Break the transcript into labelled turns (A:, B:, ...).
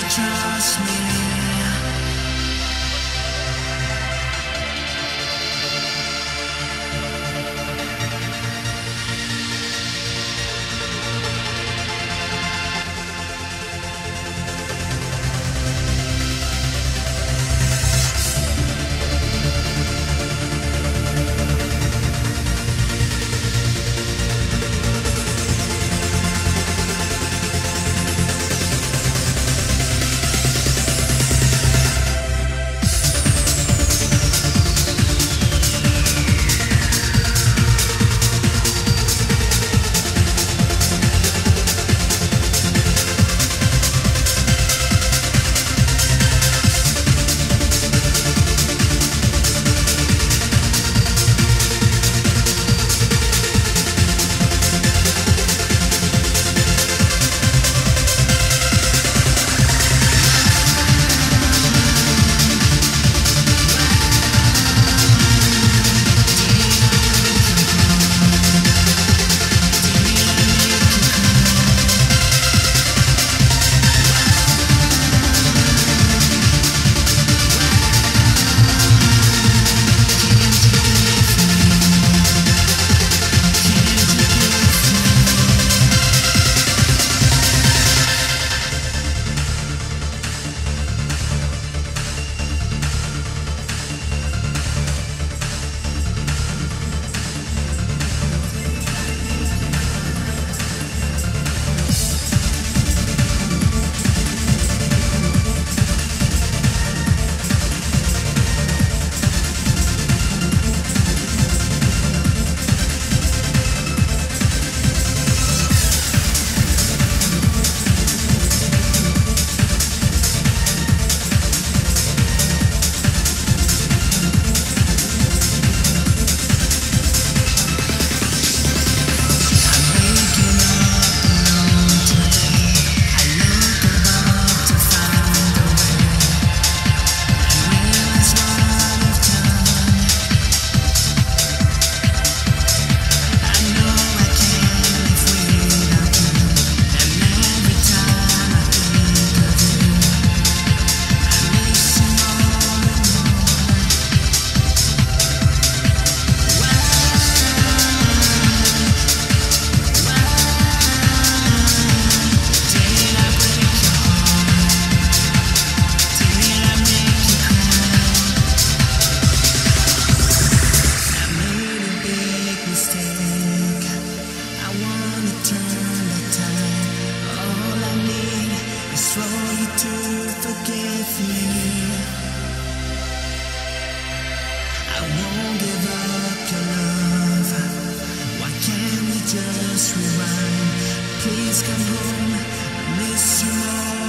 A: trust me? Please come home. I miss you more.